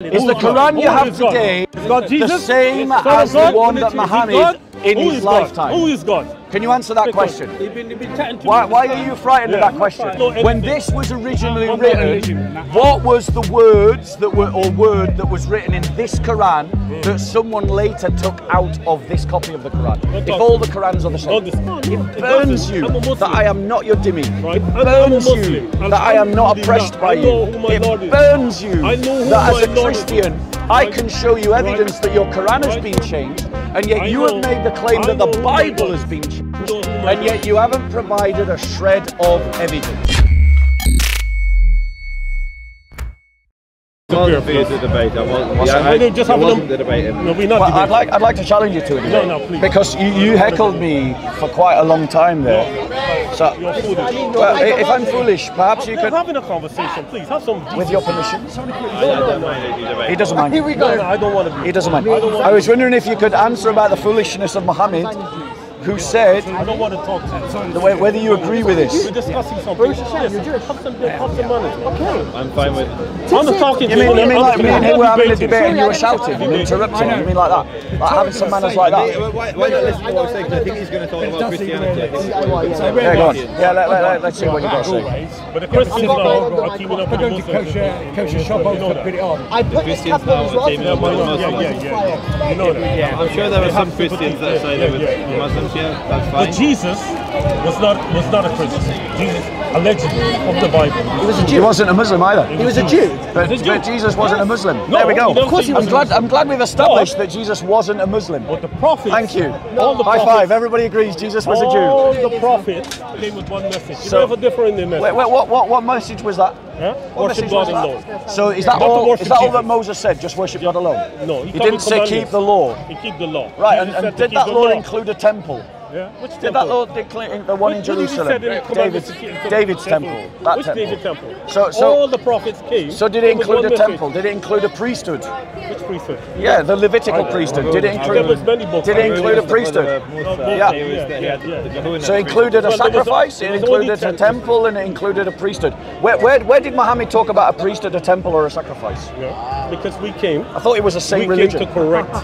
Is the Quran you have today the same as the one that Muhammad in his lifetime? Who is God? Can you answer that question? you've been- you've been chatting to Why, why are you frightened of that question? When this was originally written, what was the words that were or word that was written in this Quran that someone later took out of this copy of the Quran? If all the Qurans are the same, it burns you that I am not your dhimmi. It I'm- I'm a burns you that I am not oppressed by you. It burns you I know who that as a Christian I can show you evidence that your Quran has been changed, and yet you have made the claim that the know who my Bible has been changed, I know who my and yet you haven't provided a shred of evidence. wasn't for you debate. I wasn't. What's yeah, that? I, No, just it having wasn't a- the debating. No, we're not Well, I'd like I'd like to challenge you to it. No, no, please. Because you, you heckled me for quite a long time there. So, You're foolish. well, i- if I'm foolish, perhaps you We're could, having a conversation, please. Have some. with your permission. I don't mind if you debate. He doesn't mind. No, no, I don't want to be. He doesn't mind. I was wondering if you could answer about the foolishness of Muhammad, who said I don't want to talk to you. the way- whether you agree with this. We're discussing something. Yes, have some, have some money. Okay. I'm fine with. it. I'm not talking You to mean, you mean like me and him were having a debate and you were shouting and interrupting? You mean like that? Like having some manners like that? Why, why not listen to what I'm saying? 'Cause I think he's going to talk about Christianity. I think he's going to say Yeah, go on. Yeah, let, let, let, let's see what you got to say. But the Christians now are teaming up with the Muslims. kosher shop, You know that. put it on. I put this Christians couple now as are well. teaming up with the Yeah, Muslims. yeah, yeah, yeah. You know that. I'm sure there are some Christians that say they were Muslims. Yeah, that's But. Jesus was not was not a Christian. Jesus, allegedly, of the Bible. He was a Jew. He wasn't a Muslim either. He was a Jew. But, He's a Jew. but Jesus wasn't a Muslim. No, there we go. Of don't he I'm was glad. I'm glad we've established No. that Jesus wasn't a Muslim. But the prophets. Thank you. All the High prophets, five. Everybody agrees Jesus was a Jew. All the prophets came with one message. So- So, never differ in their message. Wait, wait, what, what, what message was that? Huh? What Worship God alone. So is that all? Is that all that Moses said? Just worship God alone. No, He come didn't say keep the law. He keep the law. Right, Jesus and, and did that the law include a temple? Yeah. Which Did temple? that law include the one in Which- which did he Jerusalem? say in David's, to David's temple. That Which temple. David temple? So- so- all the prophets came. So did it with include a temple? Did it include a priesthood? Which priesthood? Yeah, the Levitical I- priesthood. Did it There was include? many books. Did it include a priesthood? Yeah. So it included a Well, there was a- sacrifice, it included a temple, and it included a priesthood. Where, where, where did Muhammad talk about a priesthood, a temple, or a sacrifice? Yeah. Because we came. I thought it was the we same came religion. to correct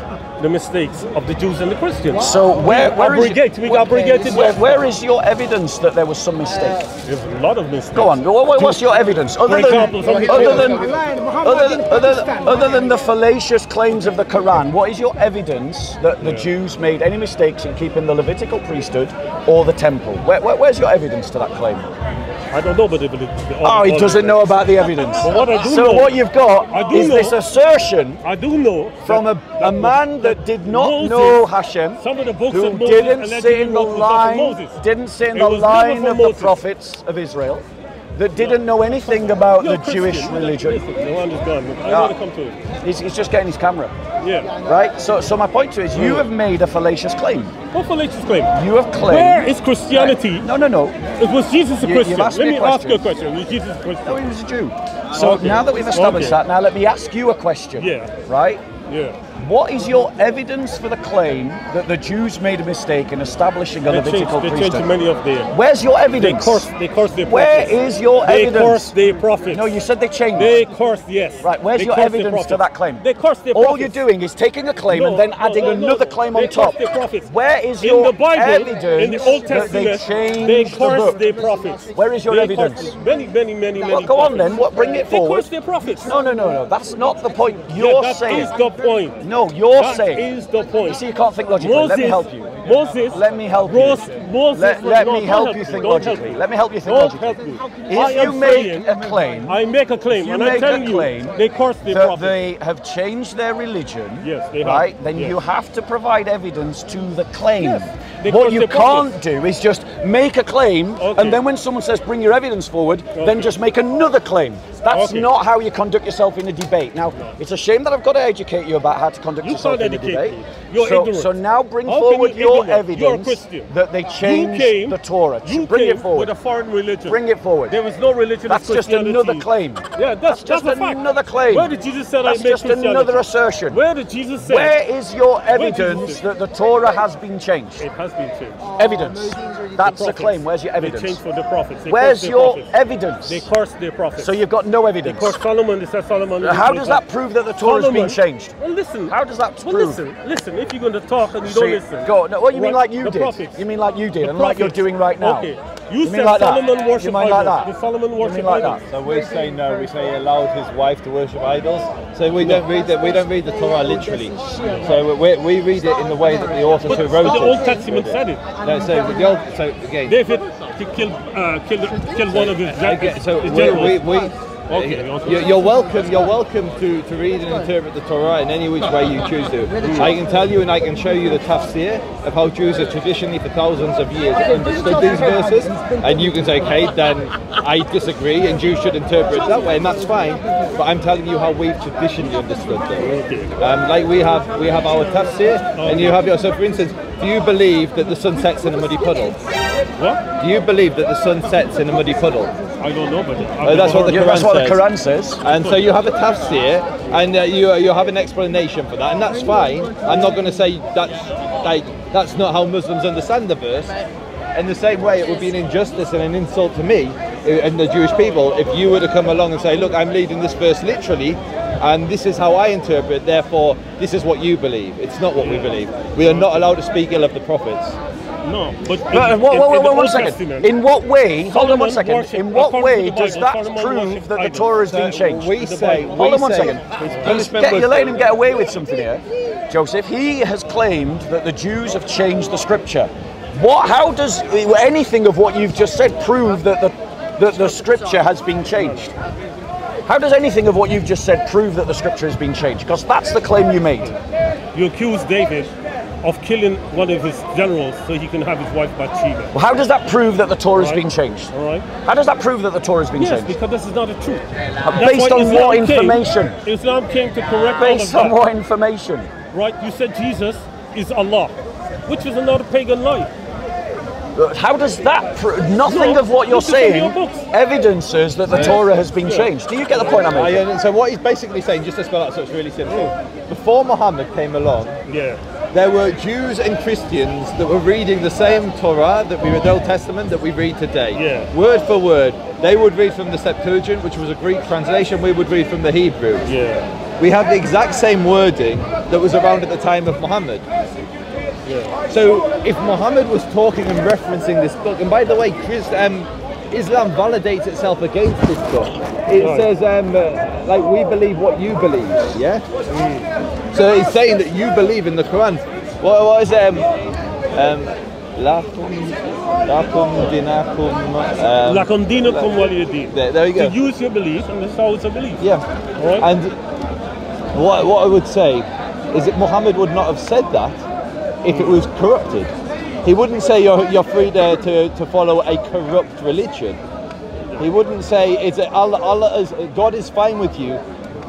the mistakes of the Jews and the Christians. So where, where is abrogate, we abrogated where, where is your evidence that there was some mistake? There's a lot of mistakes. Go on. what- what- What's your evidence? Other than, example, other than, other than, other, other than the fallacious claims of the Quran, what is your evidence that the Jews made any mistakes in keeping the Levitical priesthood or the temple? Where, where- where's your evidence to that claim? I don't know, but the, the, Oh, he oh, doesn't know about the evidence. But what I do so know- what you've got I do is know- this assertion I do know from a, a man that did not Moses- know Hashem, Some of the books who that Moses didn't sit in the wrote was not from line, didn't sit in the line of the prophets of Israel, that didn't know anything about the Jewish religion. No, I'm just gone. I Yeah. want to come to it. He's, he's just getting his camera, Yeah. right? So, so my point to you is, you hmm. have made a fallacious claim. What fallacious claim? You have claimed. Where is Christianity? No, no, no. It was Jesus a You- Christian? Let me ask you a question. question. Was Jesus a Christian? No, he was a Jew. So Okay. now that we've established Okay. that, now let me ask you a question. Yeah. Right? Yeah. What is your evidence for the claim that the Jews made a mistake in establishing a They changed, Levitical they changed many of their. Where's your They evidence? cursed. They cursed the Where prophets. is your They evidence? cursed their prophets. No, you said they changed. They cursed, yes. Right, where's They your evidence to that claim? They cursed their All you're doing is taking a claim No, and then adding no, no. another claim on They top. cursed their prophets. Where is in your the Bible, evidence in the Old that they Testament, changed they the cursed book? their prophets. Where is your They evidence? Many, many, many, many. Well, go on then. What? Bring it forward. They cursed the prophets. No, no, no, no. That's not the point. Yeah, You're that saying. is the point. No, you're That saying. is the point. You see, you can't think logically. Moses, Let me help you. Moses. Let me help you. Moses Let, let me help you think logically. Let me help you think logically. If I you make a claim I make a claim, and I'm make a telling claim you, they that they have changed their religion, Yes, they have. right? Then Yes. you have to provide evidence to the claim. Yes, What you can't do is just make a claim, Okay. and then when someone says bring your evidence forward, then just make another claim. That's Okay. not how you conduct yourself in a debate. Now, it's a shame that I've got to educate you about how to conduct You yourself in a debate. me. You're so, ignorant. so now bring How forward you your a evidence Christian. that they changed came, the Torah. You bring came it forward. with a foreign religion. Bring it forward. There was no religion That's just another claim. Yeah, that's, just that's a fact. another claim. Where did Jesus say I That's make just another assertion. Where did Jesus say? Where is your evidence that the Torah has been changed? It has been changed. Evidence. That's the claim. Where's your They evidence? changed for the prophets. They Where's your evidence? They cursed their prophets. So you've got no evidence. cursed Solomon. They said Solomon. didn't How does that prove that the Torah has been changed? Well, listen. How does that Well, prove? listen. Listen. If you're going to talk and you So don't listen. Go. No, what you mean like you did? prophets. You mean like you did, The and like you're doing right now? Okay. You, mean said like that? Solomon You worship mean like that? Did Solomon You worship mean like idols? that? So we say no. We say he allowed his wife to worship idols. So we don't read the, we don't read the Torah literally. So we, we read it in the way that the authors But who wrote the it. The Old Testament said it. No, so the old so again. David he killed uh, killed killed one of his, gen- Okay, so we, we, we Okay, you're welcome. You're welcome to, to read and interpret the Torah in any which way you choose to. I can tell you and I can show you the tafsir of how Jews have traditionally for thousands of years understood these verses, and you can say, okay, then I disagree, and Jews should interpret it that way, and that's fine. But I'm telling you how we've traditionally understood them. Um, like we have we have our tafsir, and you have your. So, for instance, do you believe that the sun sets in a muddy puddle? What? Do you believe that the sun sets in a muddy puddle? I don't know, but Oh, that's what the Yeah, that's what the Quran says. And so you have a tafsir, and uh, you you have an explanation for that, and that's fine. I'm not going to say that's like that's not how Muslims understand the verse. In the same way, it would be an injustice and an insult to me uh, and the Jewish people if you were to come along and say, "Look, I'm reading this verse literally, and this is how I interpret. Therefore, this is what you believe." It's not what we believe. We are not allowed to speak ill of the prophets. No, but in, No, in- whoa, in whoa, the whoa, one Testament, In what way? Hold on one second. In what way does that Solomon prove that the. Torah has been changed? we say, we Hold on one say, second. Get, you're letting him get away with something here, Joseph. He has claimed that the Jews have changed the scripture. What? How does anything of what you've just said prove that the that the scripture has been changed? How does anything of what you've just said prove that the scripture has been changed? Because that's the claim you made. you accuse David of killing one of his generals so he can have his wife Bathsheba. Well, how does that prove that the Torah has Right. been changed? All right. How does that prove that the Torah has been Yes, changed? because this is not the truth. based on Islam what came. information? Islam came to correct Based all on that. what information? Right? You said Jesus is Allah, which is another pagan lie. How does that prove? Nothing No, of what you're this is from saying your books. evidences that the Torah has been changed. Do you get the point I'm making? uh, so what he's basically saying, just to spell out so it's really simple, before Muhammad came along, Yeah. There were Jews and Christians that were reading the same Torah that we read the Old Testament that we read today. Yeah. Word for word. They would read from the Septuagint, which was a Greek translation, we would read from the Hebrew. Yeah. We have the exact same wording that was around at the time of Muhammad. Yeah. So if Muhammad was talking and referencing this book, and by the way, Christ, um, Islam validates itself against this book. It Right. says, um, uh, like, we believe what you believe, yeah? So it's saying that you believe in the Quran. What, what is um, um, lakum, lakum dinakum, um, Lakum dinukum waliyadin. there, there you To go. use your belief, and how it's a belief. Yeah. Right. And what, what I would say is that Muhammad would not have said that if it was corrupted. He wouldn't say you're, you're free there to, to follow a corrupt religion. He wouldn't say is it Allah, Allah is, God is fine with you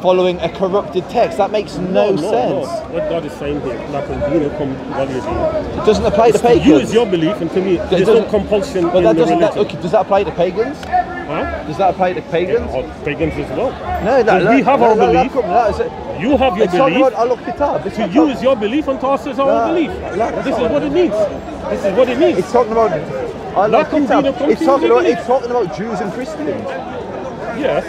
following a corrupted text. That makes no, no, sense. No. What God is saying here, Lakum dinukum waliyadin. It doesn't apply to To pagans. your belief, and to me, there's no doesn't- compulsion But that doesn't. That, okay, does that apply to pagans? Huh? Does that apply to pagans? Or pagans as well. No, that, So we have that, our that, belief. That, that, that, You have your it's talking belief. about al-Kitab. It's To not talking- use your belief and to us is our No, belief. no, This is what it means. This is what it means. It's talking about. I like Lakum it, Tab. dinukum It's talking about. It's talking about Jews and Christians. yes.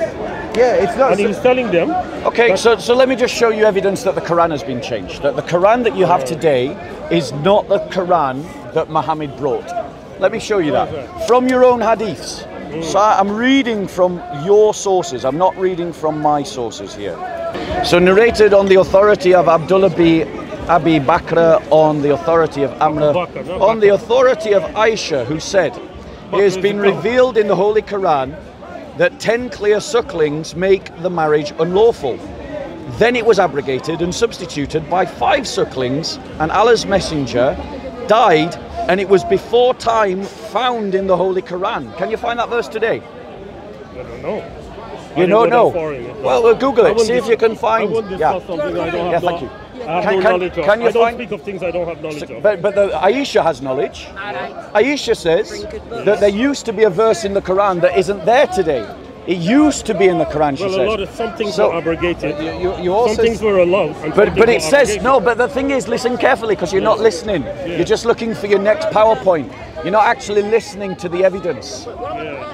Yeah, it's not. And he was telling them, Okay, so, so let me just show you evidence that the Quran has been changed. That the Quran that you have today is not the Quran that Muhammad brought. Let me show you that. From your own hadiths. Mm. So I- I'm reading from your sources, I'm not reading from my sources here. So narrated on the authority of Abdullah B. Abi Bakr, on the authority of Amr, Abu Bakr, not on the authority of Aisha, who said, It has been revealed in the Holy Quran that ten clear sucklings make the marriage unlawful. Then it was abrogated and substituted by five sucklings, and Allah's messenger died, and it was before time found in the Holy Quran. Can you find that verse today? I don't know. You didn't don't know. Well, we'll Google it. See if you can find. Yeah. something I don't have Yeah, thank you. I have Can- no can- knowledge of. can you I don't speak of things I don't have knowledge of. But, but the, Aisha has knowledge. Aisha says that there used to be a verse in the Quran that isn't there today. It used to be in the Quran, she well, says. a lot of some things So- were abrogated. You, you, you also. some things were allowed. And But but it says abrogated. no. But the thing is, listen carefully because you're not listening. You're just looking for your next PowerPoint. You're not actually listening to the evidence.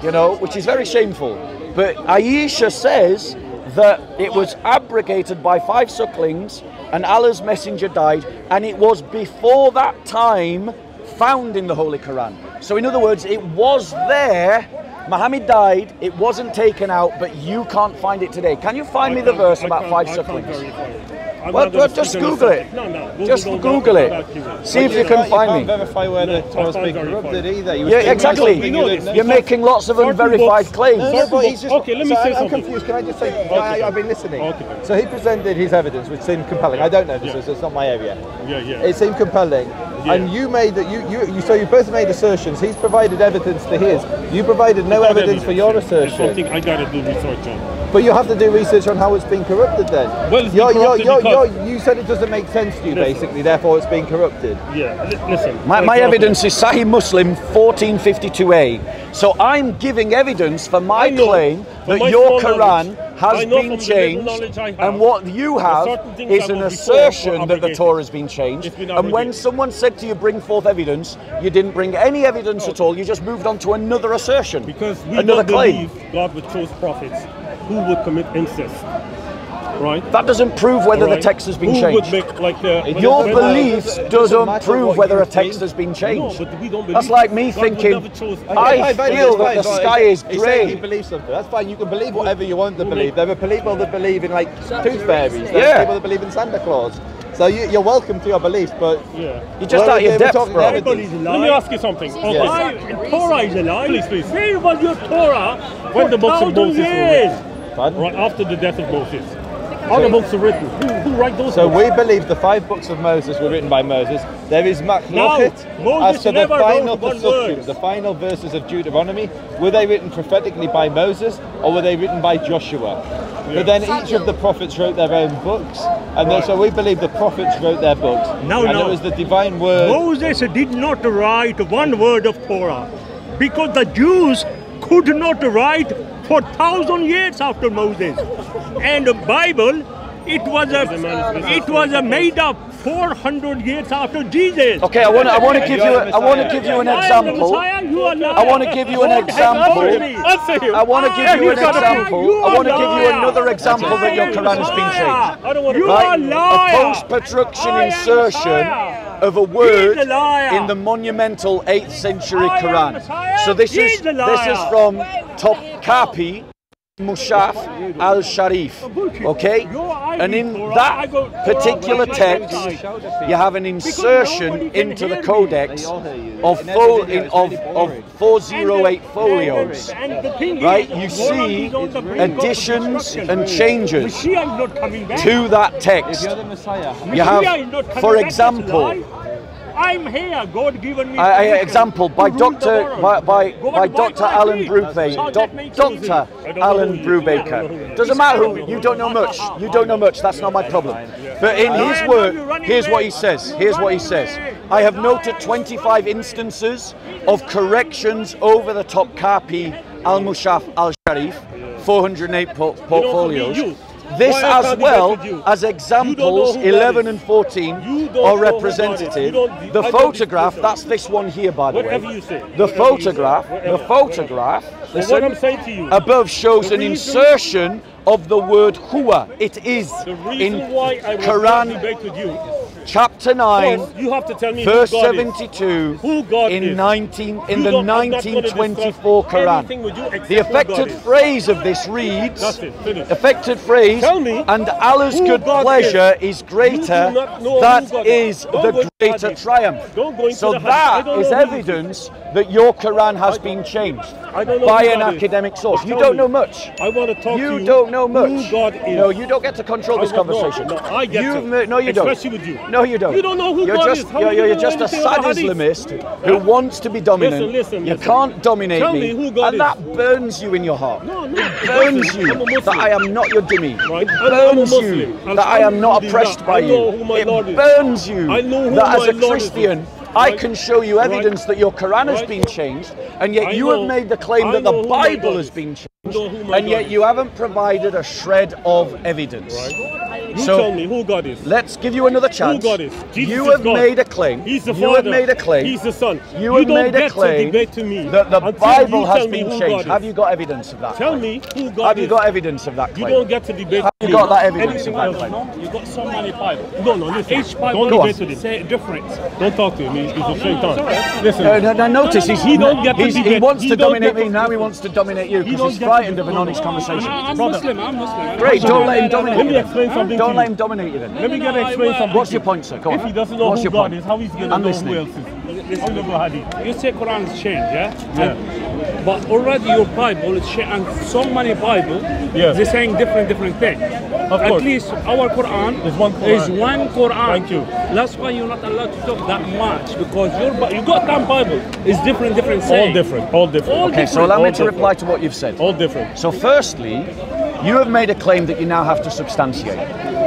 You know, which is very shameful. But Aisha says that it was abrogated by five sucklings and Allah's messenger died, and it was before that time found in the Holy Quran. So, in other words, it was there. Muhammad died, it wasn't taken out, but you can't find it today. Can you find I me the verse I about can't- five I can't sucklings? verify it. Well, well, just speak on the Google it. subject. No, no. Just don't- Google it. accurate. See if you You can find you me. can't verify whether No, Torah's I been can't corrupted either. He was Yeah, exactly. You know, you're you're making lots of unverified books- claims. No, no, but he's just, okay, let me so say I'm something. confused. Can I just say, Okay. I, I've been listening. Okay. So he presented his evidence, which seemed compelling. I don't know this, Yeah. so it's not my area. Yeah, yeah. It seemed compelling, Yeah. and you made that. You, you, you, so you both made assertions. He's provided evidence to his. You provided no Not evidence for your It's assertion. something I gotta do research on. But you have to do research on how it's been corrupted. Then. Well, it's You're- corrupted you're- you're- you said it doesn't make sense to you, Listen. basically. Therefore, it's been corrupted. Yeah, li- listen. My, my evidence is Sahih Muslim 1452a. So I'm giving evidence for my know, claim that my your Quran has been from the little changed, have, and what you have is an assertion that the. Torah has been changed. Been and when someone said to you, bring forth evidence, you didn't bring any evidence at all. You just moved on to another assertion, Because we another claim. believe God would choose prophets who would commit incest. Right? That doesn't prove whether Right? the text has been who changed. would make like uh, Your beliefs it doesn't doesn't prove whether a text think. has been No, changed. but we don't believe That's like me God thinking, never choose- I Fine, fine, feel fine, that the fine. sky is He's saying he grey. believes something. That's fine. You can believe whatever you want to believe. There are people that believe in like tooth fairies. There Yeah. are people that believe in Santa Claus. So you, you're welcome to your beliefs, but Yeah. You're just Well, out your we're depth, talking bro. evidence. Bible Let me ask you something. Okay. Yes. Why- Torah is a lie. Please, please. Where was your Torah When for the books of thousand Moses were years? Pardon? Right after the death of Moses. All the books are written. Who, who write those So books? we believe the five books of Moses were written by Moses. There is machloket Moses as to the final the final verses of Deuteronomy. Were they written prophetically by Moses or were they written by Joshua? But then each of the prophets wrote their own books, and then, so we believe the prophets wrote their books. No, and no. it was the divine word. Moses did not write one word of Torah because the Jews could not write for thousand years after Moses. And the Bible, it was a it was a made up 400 years after Jesus. Okay, I want to I want to give you a, I want to give you an I am the example. Messiah, you are I want to give you an example. told me. Answer him. I want to give you an example. I want to give you another example that your Quran has been changed. I don't want You Right? A am insertion. Of a word in the monumental 8th century Quran. So this is this is from Topkapi Mushaf al Sharif. Okay? And in that particular text, you have an insertion into the codex of fo- in, of, of 408 folios. Right? You see additions and changes to that text. You have, for example. I'm here. God given me. I, I, example by to rule the Dr. by, by, by Dr. Alan. Brubaker. So Doc- that makes Dr. sense. I don't know Alan who he is. I don't know who he Brubaker. Doesn't matter who. You don't know much. You don't know much. That's not my problem. But in his work, here's what he says. Here's what he says. I have noted 25 instances of corrections over the Topkapi Al Mushaf Al Sharif, 408 portfolios. This as well debate with you? as You don't know examples 11 and 14 are know who that is. representative. The photograph, that's this one here by the way. Whatever you say. The Whatever photograph, the photograph, But listen, what I'm saying to you, above shows an insertion of the word huwa. It is the in reason why I will Quran debate with you, chapter 9, first, you have to tell me verse who God is. 72 Who God in is. 19 in You the don't- I'm not gonna 1924 Quran. with you except The affected phrase of this reads affected phrase and Allah's good God pleasure is, greater not know that is is. The greater hadith. triumph Don't go into so the hadith. I that is know who this is. evidence that your Quran has been changed I don't know by an academic source you don't know much I want to talk to you you. don't know much. Who God is. No, you don't get to control this I want- no, conversation. no, I get you, to. No, you don't. Especially with you. No, you don't. You don't know who you're God just, is. You're, you you're just a sad? Islamist who wants to be dominant. You can't dominate me and that burns you in your heart. No, no. It burns you a that I am not your dhimmi. It a burns you that I am not oppressed by you. It burns you I know who that as a Christian. I can show you evidence that your Quran has been changed, and yet you have made the claim that the know who my Bible has been changed, and yet you haven't provided a shred of evidence. Right? You So- tell me who God is. Let's give you another chance. God is? Jesus you is have God. made a claim. He's the you Father. have made a claim. He's the Son. You have don't made a get claim to debate to me that the Bible has been changed. Have you got evidence of that? Tell claim? me who God Have is. you got evidence of that You don't get to debate. Have you got that evidence Anything of that else? claim? No, you got so many Bible. No, no, listen. Each Bible don't Go on. debate with him. say it different. Don't talk to him. He's, he's a shaitan. alright. Listen. No, no, no, notice he's, He don't get to he's, he wants He to dominate me, now he wants to dominate you because don't he's get to frightened of an debate. honest conversation. I'm Muslim. I'm Muslim. Great, don't let him dominate Let me explain something Don't let him dominate you then. Let me get No, I explain something. What's your point, sir? Go on. If he doesn't know What's who your God point? is, how he's going to I'm know listening. who else is? How you go hadith? You say Quran's changed, yeah? Yeah. And- but already your Bible is changed, and so many Bible, Yes. they're saying different, different things. Of At course. least our Quran Is one Quran. is one Quran. Thank you. That's why you're not allowed to talk that much because your Bi- you got that Bible It's different, different All different. All different. All Okay, so different. allow me All to different. reply to what you've said. All different. So, firstly, you have made a claim that you now have to substantiate.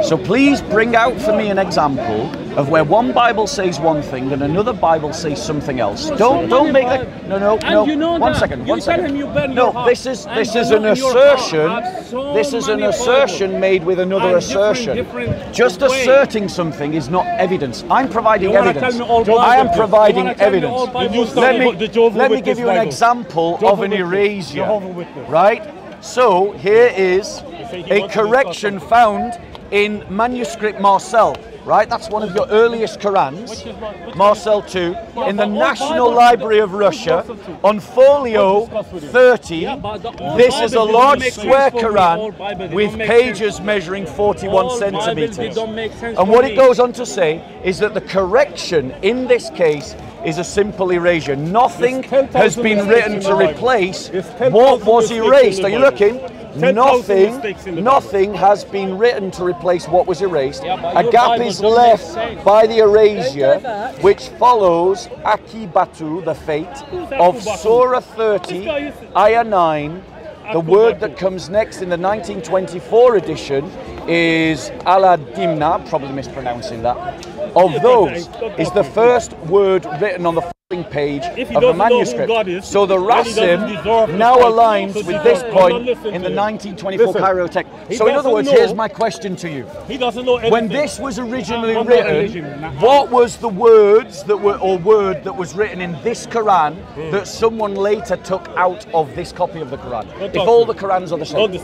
So, please bring out for me an example of where one Bible says one thing and another Bible says something else. Don't don't make that. No, no, no. you know one second. One tell him you burn no, this is this is an in your heart assertion. This is an assertion made with another assertion. Just asserting something is not evidence. I'm providing evidence. tell me all I am providing wanna tell me evidence. all Bible? Did you Let me let me give you an example of an erasure. Right? So here is a correction found in manuscript Marcel. Right? That's one of your earliest Qurans. Which is what- which Marcel 2 in the National Library of Russia on folio What discuss with you? 30. Yeah, but the old This is a large square sense for me. All Bible, Quran with pages measuring 41 All Bible, they centimeters. don't make sense And what it goes on to say is that the correction in this case is a simple erasure. Nothing has been written to replace what was erased. Are you looking? Nothing, mistakes in the Bible. nothing has been written to replace what was erased. Yeah, a gap is left by the erasure, which follows Akibatu, the fate of Akibatu? Surah 30, This Ayah 9. The word that comes next in the 1924 edition is Aladimna, probably mispronouncing that. Of those is the first word written on the page If of the doesn't know who manuscript. God is, So the then Rasim now fight. aligns So with this point in the 1924 Listen, Cairo text. So in other words, know- here's my question to you. He doesn't know anything. When this was originally written, what was the words that were, or word that was written in this Quran Hmm. that someone later took out of this copy of the Quran? Don't If all the Qurans are the same. he's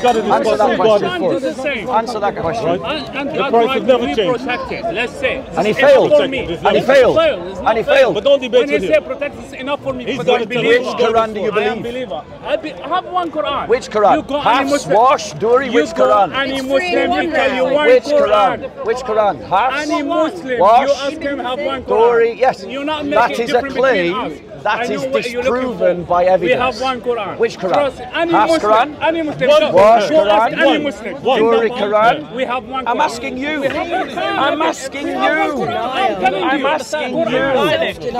got to Answer that question for first. do the same. Answer that question. Right. And, and The price right never to changed. Let's say. And he failed. For me. There's And he failed. And he failed. But don't debate When he him. say protect, it's enough for me He's because got I to tell believe. you Which God Quran do you I am believe? believer. I, be, I have one Quran. Which Quran? You go any Hafs, Muslim. Warsh, Duri, you which go Quran? Any Muslim, free he tell you one Which Quran. Quran? Which Quran? Hafs? Any Muslim, Warsh, you ask him have one Quran. Duri, yes. You're not making is a difference between claim us. That I know is what you're looking disproven by evidence. We have one Quran. Which Quran? Trust any Muslim. Quran? Any Muslim. One go- Warsh Quran? Any Muslim. One. Duri We Quran? have one I'm Quran. asking you. We have one Quran. I'm asking We have one you. I'm telling I'm asking you. Quran.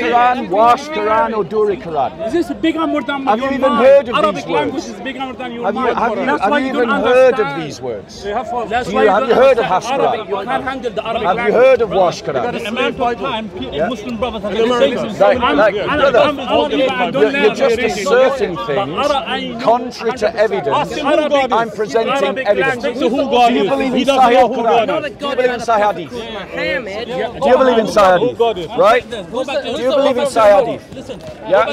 Quran, Warsh Quran, or Duri Quran? Is this bigger more than Have you even heard of Arabic these words? is bigger than your Have you, have you, have why you even heard of these words? That's Do why you- have you heard of understand Quran? You can't handle the Arabic Have you heard of Warsh Quran? Yeah. Muslim brothers have Like, I'm- like, I'm- brother, I'm- I'm- I don't you're, you're learn just asserting things Ara- I know contrary to 100%. evidence. Ask him who God. I'm presenting evidence. So who God Do you believe in doesn't Sahih who Quran? Do you believe in Sahih Hadith? Do you believe in Sahih Hadith? Right? Do you believe in Sahih Hadith? Yeah.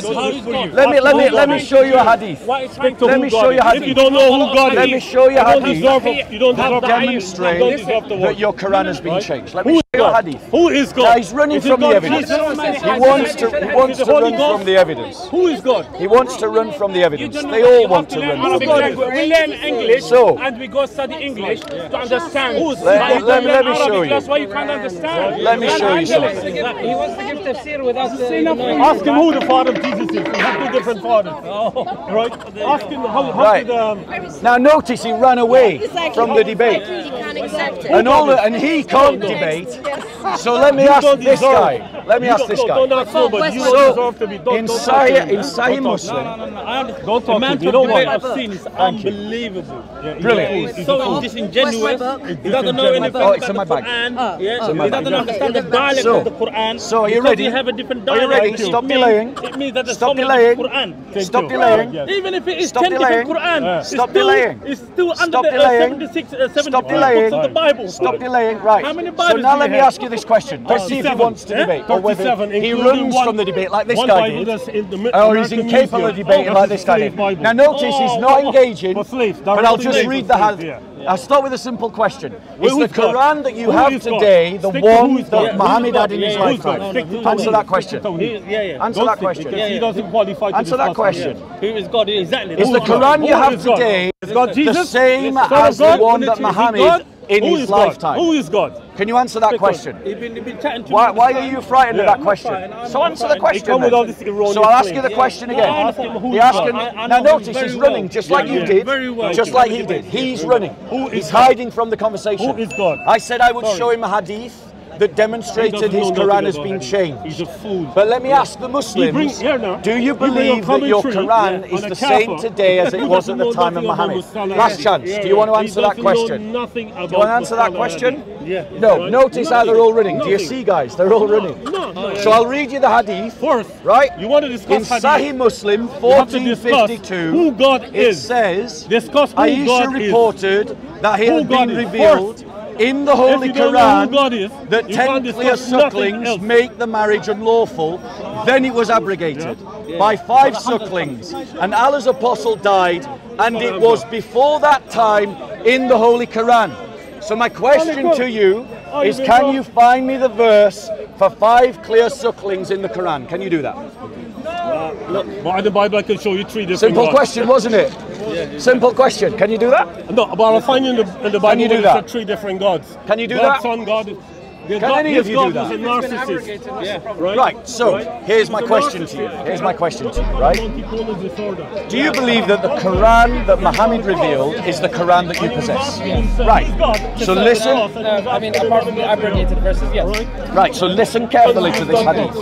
Let me let me let me show you a hadith. Why is trying To Let me show you is. hadith. If you don't know who God is, Let me show you you don't hadith. you don't deserve the Demonstrate You don't deserve the that your Quran has been changed. Let Who me is show you a God? hadith. Who is God? Now he's running Is from the God evidence. Jesus? He wants to he wants to run Ghost? from the evidence. Who is God? He wants to run from the evidence. They all want to learn run. Arabic God. language. We learn English So- and we go study English to understand. Who's- But Let- let me- let me show you. That's why you can't understand. Let me show you something. He wants to give tafsir without the enough. Ask him who the father of Jesus is. We have two different fathers. Right? Ask him how, how Right. did um, Now notice he ran away from the debate. He can't accept it. And all the, and he can't debate. So let me You ask this deserve- guy. let me You ask this don't- guy. Don't ask nobody. You So, don't deserve to be. Don't, in don't Sahih- in. Sahih Muslim- to. No, no, no, Don't talk the man to me. You know what? I've seen is Thank you. unbelievable. Brilliant. He's He's so disingenuous. He doesn't know anything Oh, it's about the bag. Quran. Yeah. in He doesn't understand the dialect So- of the Quran. so are you because ready? We have a different Are you ready? Stop delaying. It means that there's Stop so many delaying. Quran. Stop delaying. Even if it is Stop 10 different. Quran, Stop delaying. It's still under the delaying. uh, 76, uh, 74 books of the Bible. Stop delaying. Right. How many so Bibles now do let you me ask you this question. Let's see if he wants to Eh? debate or whether he runs one- from the debate like this guy did. that's the Or he's American incapable of debating Oh, like this guy did. Now notice he's Oh, not oh, engaging, for slaves, but I'll just read the for hadith. I'll start with a simple question. Is the is Quran that you have today the Stick to who one that Muhammad is God? had in his Yeah, who is God? lifetime? Answer that question. Stick to Tawheed. Yeah, yeah. Answer that question. He doesn't qualify to Answer that question. Who is God? Exactly. Is the Who is Quran you have today Is the Jesus? same Son of as the God? one that Muhammad God? In Who his is God? lifetime? Who is God? Can you answer that on. question? You've been, you've been chatting to Why, why are you frightened of that question? So answer the question. He come with then. all this erroneous So I'll ask you the question Yeah, again. I ask him who He is asked God. I- now notice he's well. running just Yeah, like you did. Very well. Just like he did. He's running. He's hiding from the conversation. Who is God? I said I would show him a hadith that demonstrated his Quran has been changed. He's a fool. But let me ask the Muslims, bring- here now. do you He bring a believe that your Quran yeah, is the same today as it was at the time of Muhammad? Last chance. Yeah, Do you want to answer that question? Do you want to answer that question? Yeah. No, notice how they're all running. Do you see, guys? They're all running. No, no. So I'll read you the hadith, First, right? you want to In discuss hadith. Sahih Muslim You have to discuss 1452, who God it says, Discuss who Aisha God reported that he had been revealed in the Holy you don't know Quran is, that ten clear sucklings make the marriage unlawful. Then it was abrogated by five sucklings, and Allah's apostle died, and it was before that time in the Holy Quran. So my question to you is, can you find me the verse for five clear sucklings in the Quran? Can you do that? But in the Bible, I can show you three different Simple gods. question, wasn't it? Simple question. Can you do that? No, but I'll find you in the, in the Bible you do where it that? three different gods. Can you do God, that? Son, God. The Can God, any of you God do that? narcissist. Yeah. Right? Right, so Right? here's my question to you. Here's my question to you, right? Do you believe that the Quran that Muhammad revealed is the Quran that you possess? Right. So listen, Uh, I mean, apart from the abrogated verses, yes. right, so listen carefully to this hadith.